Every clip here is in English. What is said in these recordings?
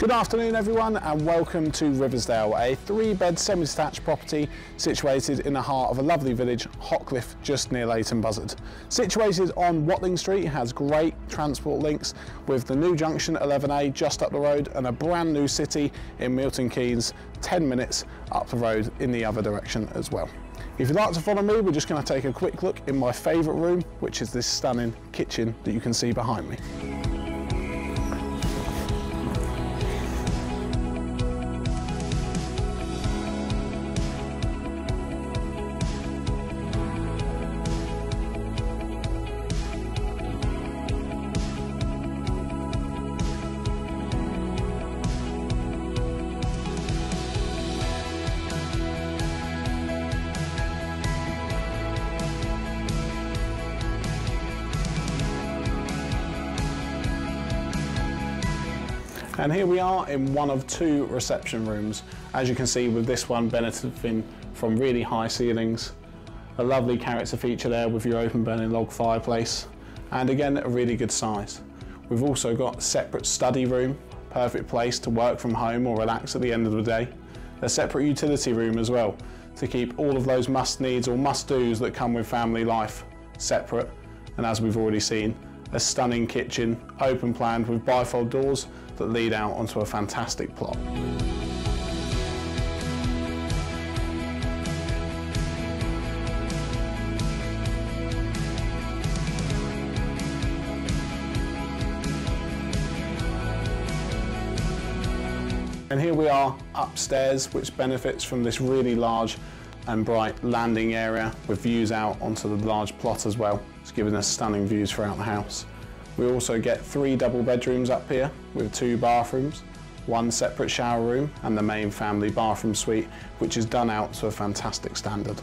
Good afternoon everyone and welcome to Riversdale, a three bed semi-detached property situated in the heart of a lovely village, Hockliffe, just near Leighton Buzzard. Situated on Watling Street, has great transport links with the new junction 11A just up the road and a brand new city in Milton Keynes, 10 minutes up the road in the other direction as well. If you'd like to follow me, we're just going to take a quick look in my favourite room, which is this stunning kitchen that you can see behind me. And here we are in one of two reception rooms. As you can see with this one benefiting from really high ceilings, a lovely character feature there with your open burning log fireplace, and again a really good size. We've also got a separate study room, perfect place to work from home or relax at the end of the day. A separate utility room as well to keep all of those must needs or must do's that come with family life separate. And as we've already seen, a stunning kitchen, open planned with bifold doors that lead out onto a fantastic plot. And here we are upstairs, which benefits from this really large and bright landing area with views out onto the large plot as well. It's giving us stunning views throughout the house. We also get three double bedrooms up here with two bathrooms, one separate shower room and the main family bathroom suite which is done out to a fantastic standard.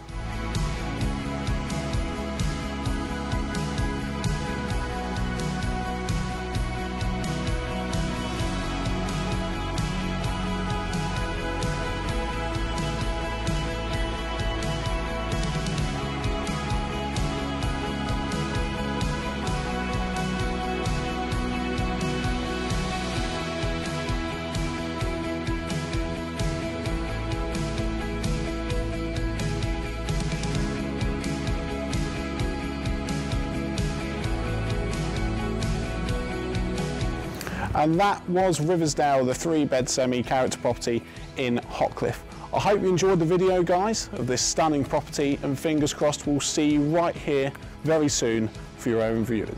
And that was Riversdale, the three bed semi character property in Hockliffe. I hope you enjoyed the video guys of this stunning property and fingers crossed we'll see you right here very soon for your own viewing.